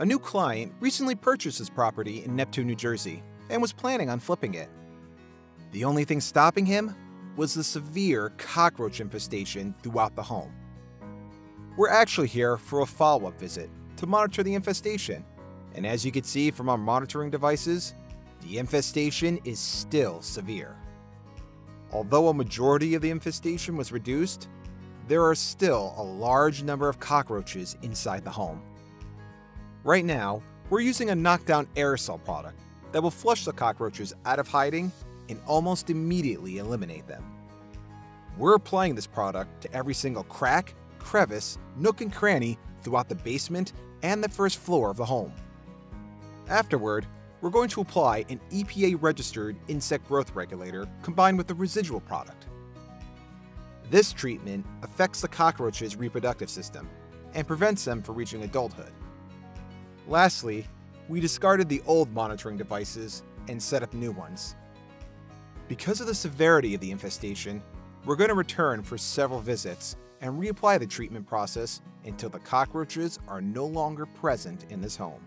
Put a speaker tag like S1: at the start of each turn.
S1: A new client recently purchased his property in Neptune, New Jersey, and was planning on flipping it. The only thing stopping him was the severe cockroach infestation throughout the home. We're actually here for a follow up visit to monitor the infestation, and as you can see from our monitoring devices, the infestation is still severe. Although a majority of the infestation was reduced, there are still a large number of cockroaches inside the home. Right now, we're using a knockdown aerosol product that will flush the cockroaches out of hiding and almost immediately eliminate them. We're applying this product to every single crack, crevice, nook, and cranny throughout the basement and the first floor of the home. Afterward, we're going to apply an EPA registered insect growth regulator combined with the residual product. This treatment affects the cockroach's reproductive system and prevents them from reaching adulthood. Lastly, we discarded the old monitoring devices and set up new ones. Because of the severity of the infestation, we're going to return for several visits and reapply the treatment process until the cockroaches are no longer present in this home.